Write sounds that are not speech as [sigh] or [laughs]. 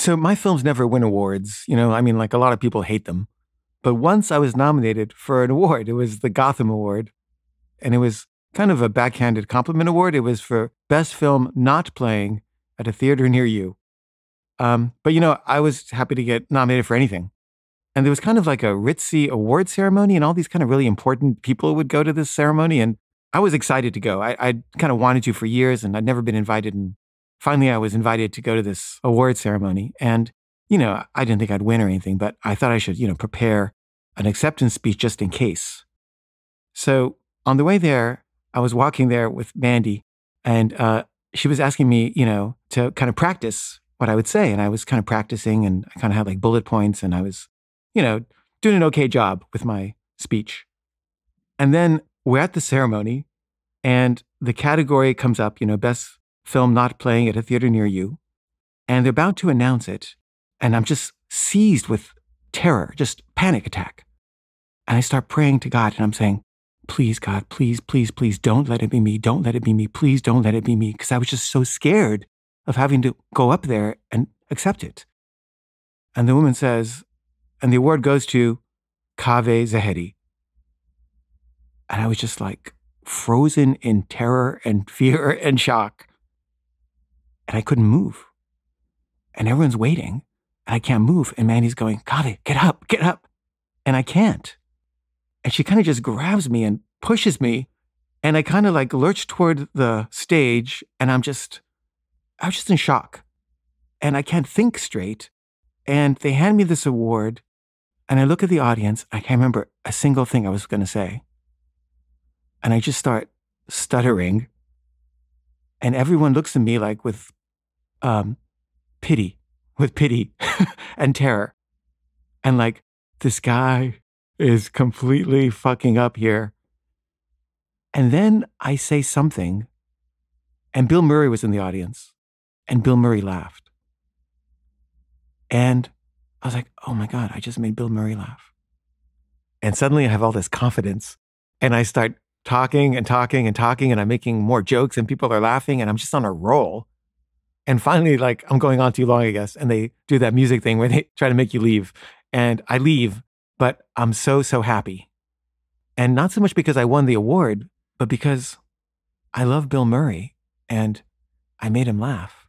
So my films never win awards. You know, I mean, like a lot of people hate them. But once I was nominated for an award, it was the Gotham Award. And it was kind of a backhanded compliment award. It was for best film not playing at a theater near you. Um, but, you know, I was happy to get nominated for anything. And there was kind of like a ritzy award ceremony, and all these kind of really important people would go to this ceremony. And I was excited to go. I, I kind of wanted to for years, and I'd never been invited. And finally, I was invited to go to this award ceremony. And, you know, I didn't think I'd win or anything, but I thought I should, you know, prepare an acceptance speech just in case. So on the way there, I was walking there with Mandy, and uh, she was asking me, you know, to kind of practice what I would say. And I was kind of practicing, and I kind of had like bullet points, and I was you know, doing an okay job with my speech. And then we're at the ceremony, and the category comes up, you know, best film not playing at a theater near you. And they're about to announce it. And I'm just seized with terror, just panic attack. And I start praying to God and I'm saying, please, God, please, please, please don't let it be me. Don't let it be me. Please don't let it be me. Because I was just so scared of having to go up there and accept it. And the woman says, and the award goes to Caveh Zahedi. And I was just like frozen in terror and [laughs] fear and shock. And I couldn't move. And everyone's waiting. And I can't move. And Mandy's going, Caveh, get up, get up. And I can't. And she kind of just grabs me and pushes me. And I kind of like lurch toward the stage. And I'm just, I was just in shock. And I can't think straight. And they hand me this award. And I look at the audience. I can't remember a single thing I was going to say. And I just start stuttering. And everyone looks at me like with um, pity, with pity [laughs] and terror. And like, this guy is completely fucking up here. And then I say something, and Bill Murray was in the audience, and Bill Murray laughed. And I was like, oh my God, I just made Bill Murray laugh. And suddenly I have all this confidence and I start talking and talking and talking and I'm making more jokes and people are laughing and I'm just on a roll. And finally, like I'm going on too long, I guess. And they do that music thing where they try to make you leave. And I leave, but I'm so, so happy. And not so much because I won the award, but because I love Bill Murray and I made him laugh.